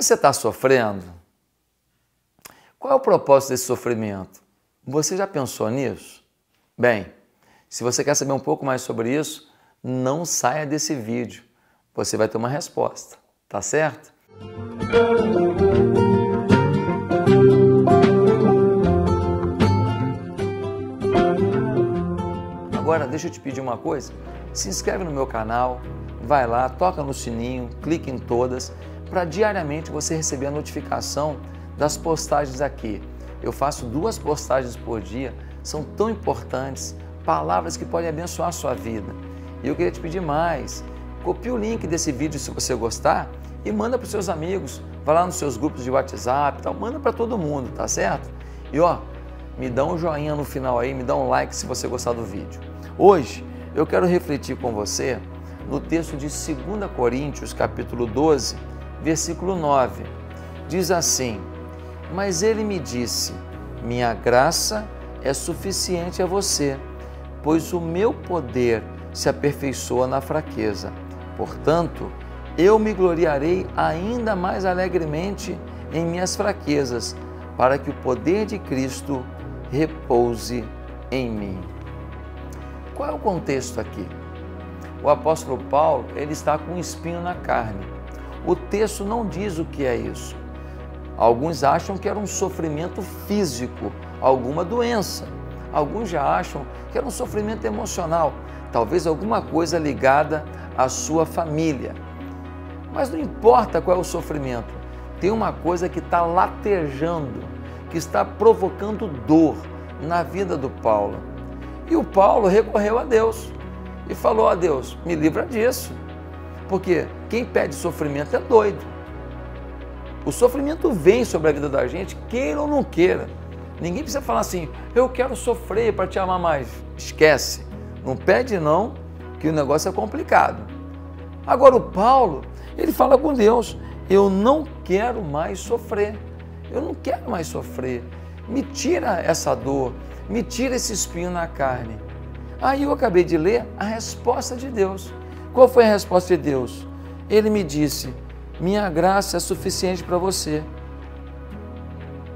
Você está sofrendo? Qual é o propósito desse sofrimento? Você já pensou nisso? Bem, se você quer saber um pouco mais sobre isso, não saia desse vídeo. Você vai ter uma resposta, tá certo? Agora, deixa eu te pedir uma coisa. Se inscreve no meu canal, vai lá, toca no sininho, clique em todas, para diariamente você receber a notificação das postagens aqui. Eu faço duas postagens por dia, são tão importantes, palavras que podem abençoar a sua vida. E eu queria te pedir mais. Copie o link desse vídeo se você gostar e manda para os seus amigos. Vai lá nos seus grupos de WhatsApp, tal, manda para todo mundo, tá certo? E ó, me dá um joinha no final aí, me dá um like se você gostar do vídeo. Hoje eu quero refletir com você no texto de 2 Coríntios, capítulo 12, versículo 9. Diz assim: Mas ele me disse: Minha graça é suficiente a você, pois o meu poder se aperfeiçoa na fraqueza. Portanto, eu me gloriarei ainda mais alegremente em minhas fraquezas, para que o poder de Cristo repouse em mim. Qual é o contexto aqui? O apóstolo Paulo, ele está com um espinho na carne. O texto não diz o que é isso. Alguns acham que era um sofrimento físico, alguma doença. Alguns já acham que era um sofrimento emocional, talvez alguma coisa ligada à sua família. Mas não importa qual é o sofrimento, tem uma coisa que está latejando, que está provocando dor na vida do Paulo. E o Paulo recorreu a Deus e falou a Deus: me livra disso. Porque quem pede sofrimento é doido. O sofrimento vem sobre a vida da gente, queira ou não queira. Ninguém precisa falar assim, eu quero sofrer para te amar mais. Esquece. Não pede não, que o negócio é complicado. Agora o Paulo, ele fala com Deus, eu não quero mais sofrer. Eu não quero mais sofrer. Me tira essa dor, me tira esse espinho na carne. Aí eu acabei de ler a resposta de Deus. Qual foi a resposta de Deus? Ele me disse: Minha graça é suficiente para você.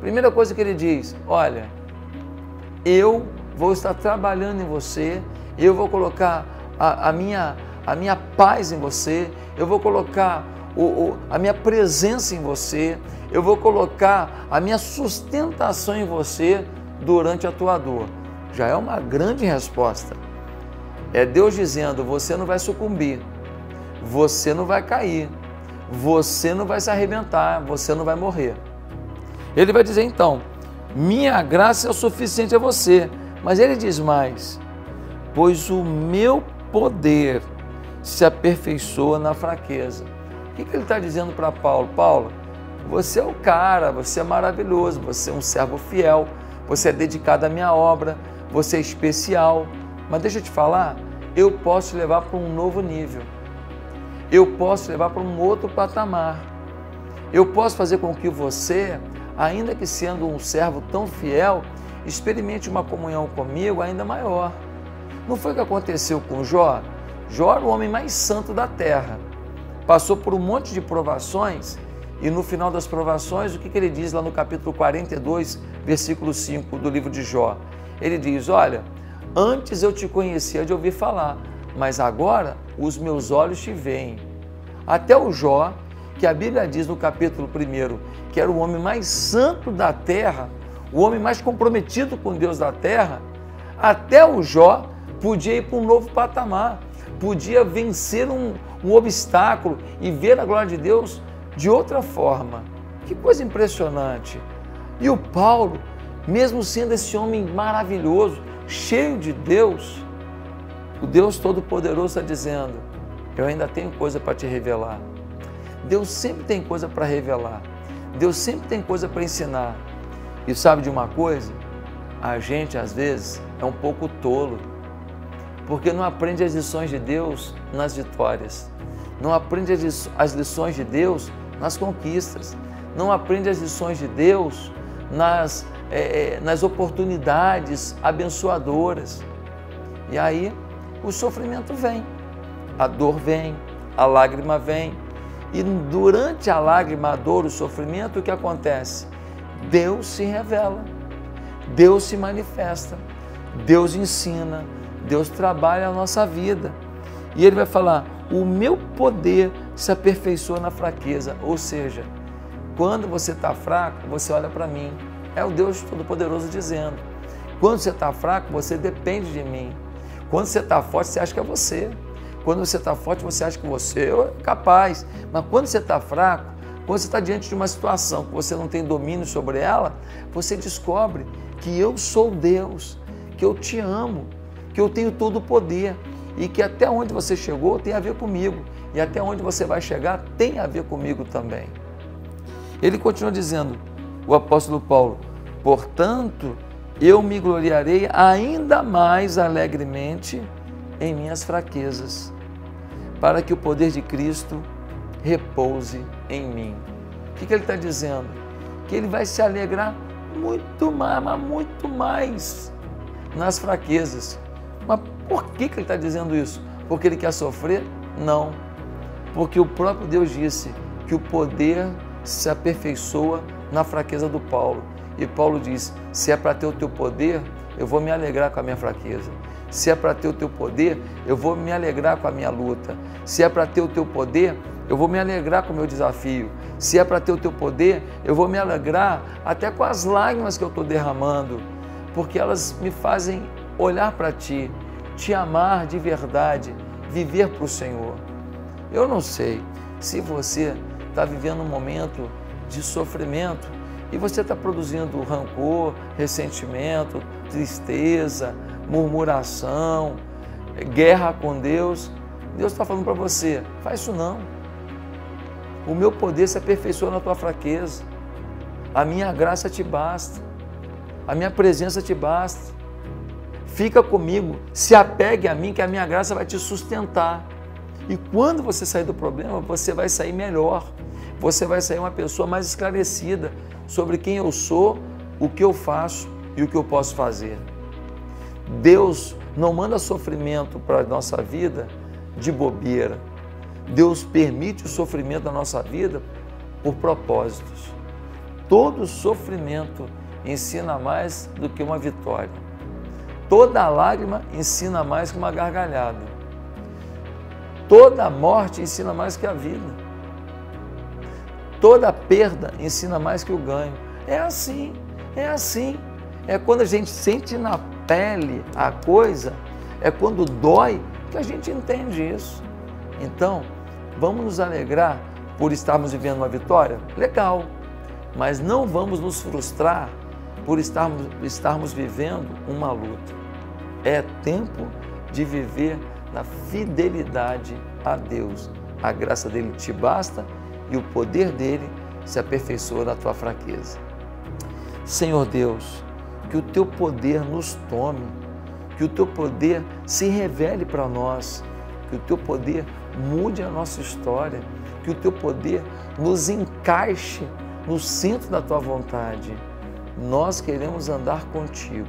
Primeira coisa que ele diz: Olha, eu vou estar trabalhando em você, eu vou colocar a, a minha, a minha paz em você, eu vou colocar o, o, a minha presença em você, eu vou colocar a minha sustentação em você durante a tua dor. Já é uma grande resposta. É Deus dizendo: você não vai sucumbir, você não vai cair, você não vai se arrebentar, você não vai morrer. Ele vai dizer então: minha graça é o suficiente a você. Mas ele diz mais: pois o meu poder se aperfeiçoa na fraqueza. O que, que ele está dizendo para Paulo? Paulo, você é o cara, você é maravilhoso, você é um servo fiel, você é dedicado à minha obra, você é especial. Mas deixa eu te falar, eu posso te levar para um novo nível. Eu posso te levar para um outro patamar. Eu posso fazer com que você, ainda que sendo um servo tão fiel, experimente uma comunhão comigo ainda maior. Não foi o que aconteceu com Jó? Jó era o homem mais santo da terra. Passou por um monte de provações e no final das provações, o que, que ele diz lá no capítulo 42, versículo 5 do livro de Jó? Ele diz: Olha, antes eu te conhecia de ouvir falar, mas agora os meus olhos te veem. Até o Jó, que a Bíblia diz no capítulo 1 que era o homem mais santo da terra, o homem mais comprometido com Deus da terra, até o Jó podia ir para um novo patamar, podia vencer um, um obstáculo e ver a glória de Deus de outra forma. Que coisa impressionante. E o Paulo, mesmo sendo esse homem maravilhoso, cheio de Deus, o Deus Todo-Poderoso está dizendo: Eu ainda tenho coisa para te revelar. Deus sempre tem coisa para revelar. Deus sempre tem coisa para ensinar. E sabe de uma coisa? A gente, às vezes, é um pouco tolo, porque não aprende as lições de Deus nas vitórias, não aprende as lições de Deus nas conquistas, não aprende as lições de Deus nas, é, é, nas oportunidades abençoadoras. E aí o sofrimento vem, a dor vem, a lágrima vem. E durante a lágrima, a dor, o sofrimento, o que acontece? Deus se revela, Deus se manifesta, Deus ensina, Deus trabalha a nossa vida. E Ele vai falar: o meu poder se aperfeiçoa na fraqueza. Ou seja, quando você está fraco, você olha para mim. É o Deus Todo-Poderoso dizendo. Quando você está fraco, você depende de mim. Quando você está forte, você acha que é você. Quando você está forte, você acha que você é capaz. Mas quando você está fraco, quando você está diante de uma situação que você não tem domínio sobre ela, você descobre que eu sou Deus, que eu te amo, que eu tenho todo o poder e que até onde você chegou tem a ver comigo e até onde você vai chegar tem a ver comigo também. Ele continua dizendo, o apóstolo Paulo, portanto, eu me gloriarei ainda mais alegremente em minhas fraquezas, para que o poder de Cristo repouse em mim. O que, ele está dizendo? Que ele vai se alegrar muito mais, mas muito mais nas fraquezas. Mas por que, que ele está dizendo isso? Porque ele quer sofrer? Não. Porque o próprio Deus disse que o poder se aperfeiçoa na fraqueza do Paulo. E Paulo diz: se é para ter o teu poder, eu vou me alegrar com a minha fraqueza. Se é para ter o teu poder, eu vou me alegrar com a minha luta. Se é para ter o teu poder, eu vou me alegrar com o meu desafio. Se é para ter o teu poder, eu vou me alegrar até com as lágrimas que eu estou derramando, porque elas me fazem olhar para ti, te amar de verdade, viver para o Senhor. Eu não sei se você está vivendo um momento de sofrimento e você está produzindo rancor, ressentimento, tristeza, murmuração, guerra com Deus. Deus está falando para você: faz isso não. O meu poder se aperfeiçoa na tua fraqueza. A minha graça te basta. A minha presença te basta. Fica comigo, se apegue a mim, que a minha graça vai te sustentar. E quando você sair do problema, você vai sair melhor. Você vai sair uma pessoa mais esclarecida sobre quem eu sou, o que eu faço e o que eu posso fazer. Deus não manda sofrimento para a nossa vida de bobeira. Deus permite o sofrimento da nossa vida por propósitos. Todo sofrimento ensina mais do que uma vitória. Toda lágrima ensina mais que uma gargalhada. Toda morte ensina mais que a vida. Toda perda ensina mais que o ganho. É assim, é assim. É quando a gente sente na pele a coisa, é quando dói que a gente entende isso. Então, vamos nos alegrar por estarmos vivendo uma vitória? Legal, mas não vamos nos frustrar por estarmos, estarmos vivendo uma luta. É tempo de viver na fidelidade a Deus. A graça dele te basta e o poder dele se aperfeiçoa na tua fraqueza. Senhor Deus, que o teu poder nos tome, que o teu poder se revele para nós, que o teu poder mude a nossa história, que o teu poder nos encaixe no centro da tua vontade. Nós queremos andar contigo.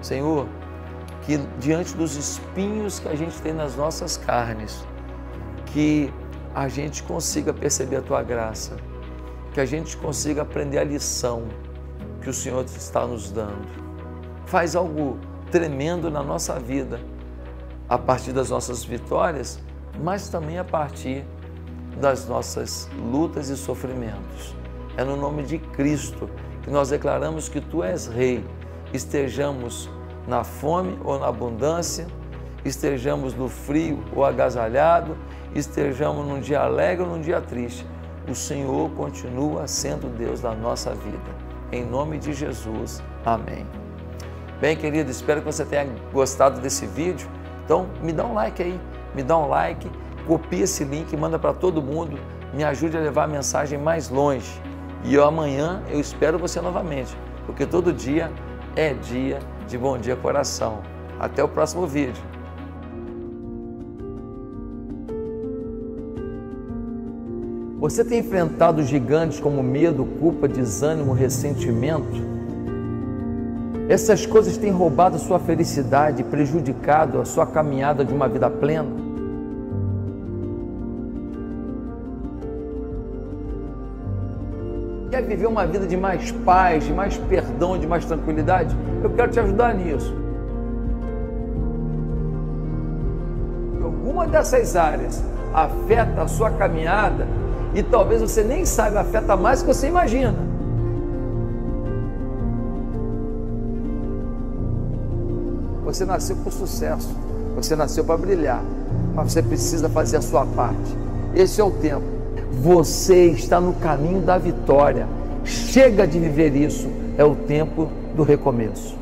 Senhor, que diante dos espinhos que a gente tem nas nossas carnes, que a gente consiga perceber a tua graça, que a gente consiga aprender a lição que o Senhor está nos dando. Faz algo tremendo na nossa vida, a partir das nossas vitórias, mas também a partir das nossas lutas e sofrimentos. É no nome de Cristo que nós declaramos que Tu és Rei, estejamos na fome ou na abundância, estejamos no frio ou agasalhado, estejamos num dia alegre ou num dia triste, o Senhor continua sendo Deus da nossa vida. Em nome de Jesus. Amém. Bem, querido, espero que você tenha gostado desse vídeo. Então, me dá um like aí, me dá um like, copia esse link, manda para todo mundo, me ajude a levar a mensagem mais longe. E eu, amanhã eu espero você novamente, porque todo dia é dia de Bom Dia Coração. Até o próximo vídeo. Você tem enfrentado gigantes como medo, culpa, desânimo, ressentimento? Essas coisas têm roubado sua felicidade prejudicado a sua caminhada de uma vida plena? Quer viver uma vida de mais paz, de mais perdão, de mais tranquilidade? Eu quero te ajudar nisso. Alguma dessas áreas afeta a sua caminhada e talvez você nem saiba, afeta mais do que você imagina. Você nasceu por sucesso, você nasceu para brilhar, mas você precisa fazer a sua parte. Esse é o tempo. Você está no caminho da vitória. Chega de viver isso. É o tempo do recomeço.